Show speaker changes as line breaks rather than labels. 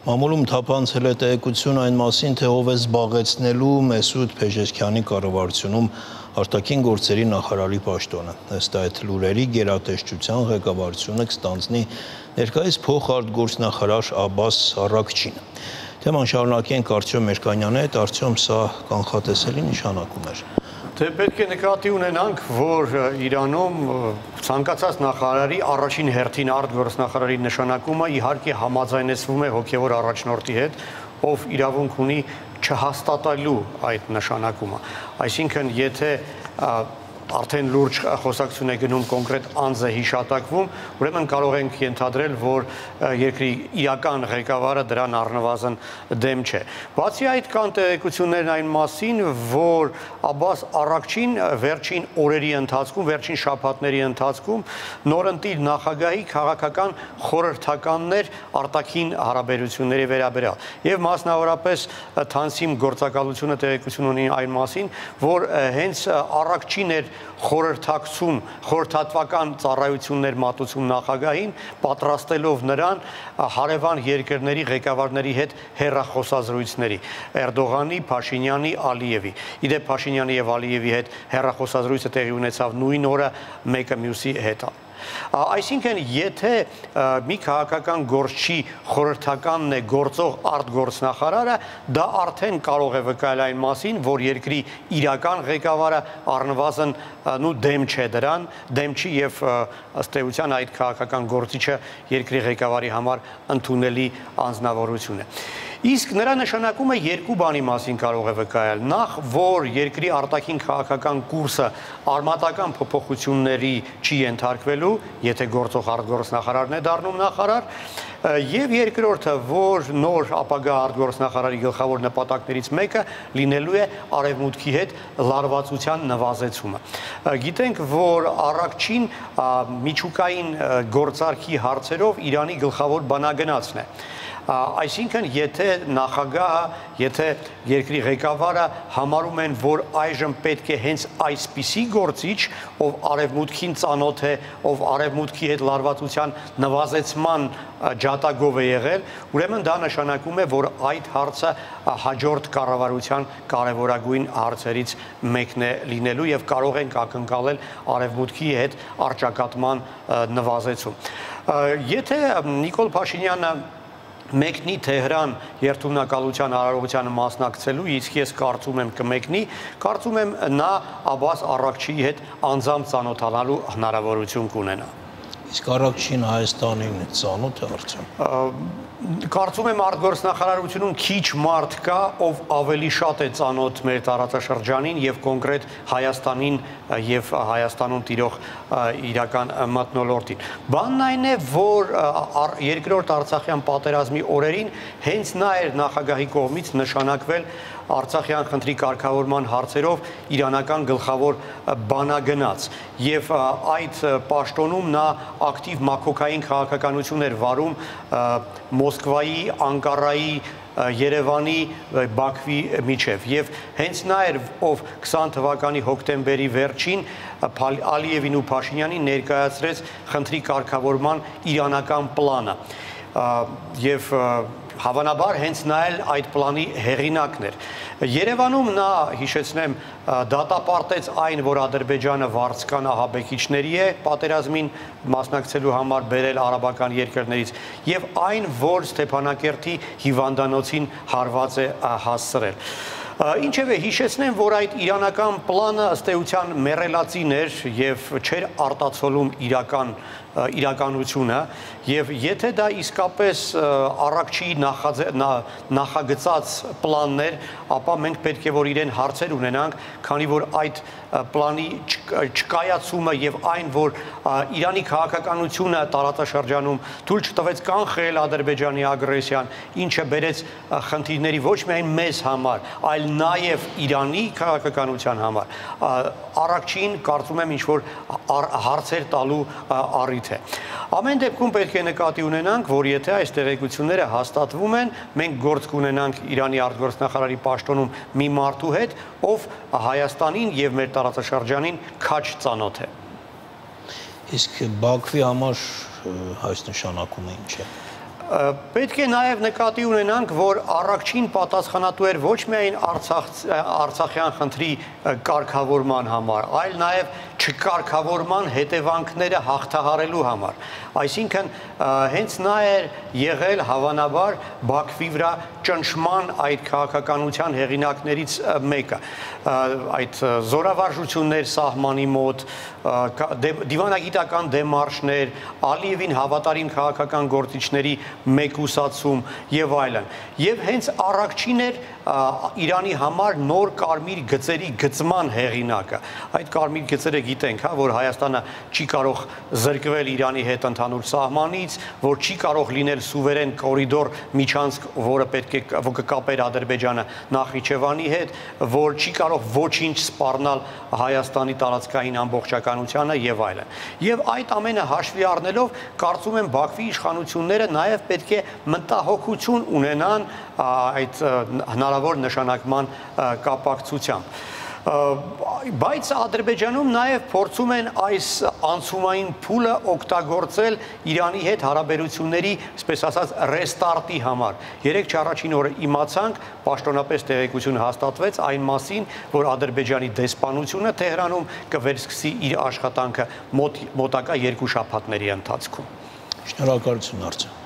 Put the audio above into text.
Մամուլում թափանցել է տեղեկություն այն մասին, թե ով է զբաղեցնելու Մեսուդ Փեժեսքյանի կառավարությունում արտաքին գործերի նախարարի պաշտոնը։ Ըստ այդ լուրերի գերատեսչության ղեկավարությունը կստանձնի ներկայիս փոխարտգործնախարար Աբաս Արաքչին։ Թեման շարունակենք Արտյոմ Մերկանյանի հետ, Արտյոմ սա կանխատեսելի նշանակում էր։
Դե պետք է նկատի ունենանք, որ Իրանում ցանկացած նախարարի առաջին հերթին արտգործնախարարի նշանակումը իհարկե համաձայնեցվում է հոգևոր առաջնորդի հետ, ով իրավունք ունի չհաստատալու այդ նշանակումը։ Այսինքն, եթե արդեն լուրջ խոսակցություն է գնում կոնկրետ անձը հիշատակվում, ուրեմն կարող ենք ենթադրել, որ երկրի իրական ղեկավարը դրան առնվազն դեմ չէ։ Բացի այդ կան տեղեկություններ այն մասին, որ Աբաս Արաքչին վերջին օրերի ընթացքում, վերջին շաբաթների ընթացքում նորընտիր նախագահի քաղաքական խորհրդականներ արտաքին հարաբերությունների վերաբերյալ եւ մասնավորապես Թանսիմ գործակալությունը տեղեկություն ունի այն մասին, որ հենց Արաքչին էր խորհրդակցում, խորհրդատվական ծառայություններ մատուցում նախագահին, պատրաստելով նրան հարևան երկրների ղեկավարների հետ հերախոսազրույցների Էրդողանի, Փաշինյանի, Ալիևի։ Իդեպ Փաշինյանի եւ Ալիևի հետ հերախոսազրույցը տեղի ունեցավ նույն օրը մեկը մյուսի հետ Այսինքն, եթե մի քաղաքական գործչի խորհրդականն է գործող արտգործնախարարը, դա արդեն կարող է վկայել այն մասին, որ երկրի իրական ղեկավարը առնվազն նու դեմ չէ դրան, դեմ չի եւ ըստ էության այդ քաղաքական գործիչը երկրի ղեկավարի համար ընդունելի անznավորություն է։ Իսկ նրա նշանակումը երկու բանի մասին կարող է վկայել։ Նախ, որ երկրի արտաքին քաղաքական կուրսը արմատական փոփոխությունների չի ենթարկվելու, եթե գործող արտգործնախարարն է դառնում նախարար, եւ երկրորդը, որ նոր ապագա արտգործնախարարի գլխավոր նպատակներից մեկը լինելու է արևմուտքի հետ լարվածության նվազեցումը։ Գիտենք, որ առաքչին միջուկային գործարքի հարցերով Իրանի գլխավոր բանագնացն է Այսինքն, եթե նախագահը, եթե երկրի ղեկավարը համարում են, որ այժմ պետք է հենց այսպիսի գործիչ, ով արևմուտքին ծանոթ է, ով արևմուտքի հետ լարվածության նվազեցման ջատագով է եղել, ուրեմն դա նշանակում է, որ այդ հարցը հաջորդ կառավարության կարևորագույն հարցերից մեկն է լինելու եւ կարող ենք ակնկալել արևմուտքի հետ արճակատման նվազեցում։ Եթե Նիկոլ Փաշինյանը մեկնի Թեհրան երթունակալության արարողությանը մասնակցելու, իսկ ես կարծում եմ կմեկնի, կարծում եմ նա Աբաս Արաքչիի հետ անձամբ ծանոթանալու հնարավորություն կունենա։
Իսկ Արաքչին Հայաստանին ծանոթ է արդյոք
կարծում եմ արտգործնախարարությունում քիչ մարդ կա, ով ավելի շատ է ծանոթ մեր տարածաշրջանին եւ կոնկրետ Հայաստանին եւ Հայաստանում տիրող իրական մտնոլորտին։ Բանն այն է, որ երկրորդ Արցախյան պատերազմի օրերին հենց նա էր նախագահի կողմից նշանակվել Արցախյան խնդրի կարգավորման հարցերով իրանական գլխավոր բանագնաց եւ այդ պաշտոնում նա ակտիվ մակոկային քաղաքականություն էր վարում Մոսկվայի, Անկարայի Երևանի Բաքվի միջև եւ հենց նա էր ով 20 թվականի հոկտեմբերի վերջին Ալիևին ու Փաշինյանին ներկայացրեց խնդրի կարգավորման իրանական պլանը եւ Հավանաբար հենց նա էլ այդ պլանի հեղինակն էր։ Երևանում նա, հիշեցնեմ, դատապարտեց այն, որ Ադրբեջանը վարձկան ահաբեկիչների է պատերազմին մասնակցելու համար բերել արաբական երկրներից եւ այն, որ Ստեփանակերտի հիվանդանոցին հարված է հասցրել։ Ինչևէ հիշեցնեմ, որ այդ իրանական պլանը ըստ էության մեռելացին էր եւ չէր արտացոլում իրական իրականությունը եւ եթե դա իսկապես առաքչի նախագծած պլաններ, ապա մենք պետք է որ իրեն հարցեր ունենանք, քանի որ այդ պլանի չկայացումը եւ այն, որ Իրանի քաղաքականությունը տարածաշրջանում թույլ չտվեց կանխել Ադրբեջանի ագրեսիան, ինչը բերեց խնդիրների ոչ միայն մեզ համար, այլ նաեւ Իրանի քաղաքականության համար։ Առաքչին կարծում եմ ինչ որ հարցեր տալու առիթ է։ Ամեն դեպքում պետք է նկատի ունենանք, որ եթե այս տեղեկությունները հաստատվում են, մենք գործ կունենանք Իրանի արտգործնախարարի պաշտոնում մի մարդու հետ, ով Հայաստանին եւ մեր տարածաշրջանին քաչ ծանոթ է։
Իսկ Բաքվի համար այս նշանակումը ինչ է։
Պետք է նաև նկատի ունենանք, որ առաջին պատասխանատու էր ոչ միայն Արցախ Արցախյան խնդրի կարգավորման համար, այլ նաև չկարգավորման հետևանքները հաղթահարելու համար։ Այսինքն հենց նա էր եղել հավանաբար Բաքվի վրա ճնշման այդ քաղաքականության հեղինակներից մեկը այդ զորավարժություններ սահմանի մոտ դիվանագիտական դեմարշներ, Ալիևին հավատարիմ քաղաքական գործիչների մեկուսացում եւ այլն։ Եվ հենց առաքչին էր Իրանի համար նոր կարմիր գծերի գծման հեղինակը։ Այդ կարմիր գծերը գիտենք, հա, որ Հայաստանը չի կարող զրկվել Իրանի հետ ընդհանուր սահմանից, որ չի կարող լինել սուվերեն կորիդոր միջանցք, որը պետք է կկապեր Ադրբեջանը Նախիջևանի հետ, որ չի կարող ոչինչ սպառնալ Հայաստանի տարածքային ամբողջականությանը եւ այլն։ Եվ այդ ամենը հաշվի առնելով, կարծում եմ Բաքվի իշխանությունները նաեւ պետք է մտահոգություն ունենան այդ հնարավոր նշանակման կապակցությամբ բայց Ադրբեջանում նաև փորձում են այս անցումային փուլը օգտագործել Իրանի հետ հարաբերությունների, այսպես ասած, ռեստարտի համար։ Երեք չառաջին օրը իմացանք, պաշտոնապես տեղեկություն հաստատվեց այն մասին, որ Ադրբեջանի դեսպանությունը Թեհրանում կվերսկսի իր աշխատանքը մոտ, մոտակա երկու շաբաթների ընթացքում։
Շնորհակալություն, Արծը։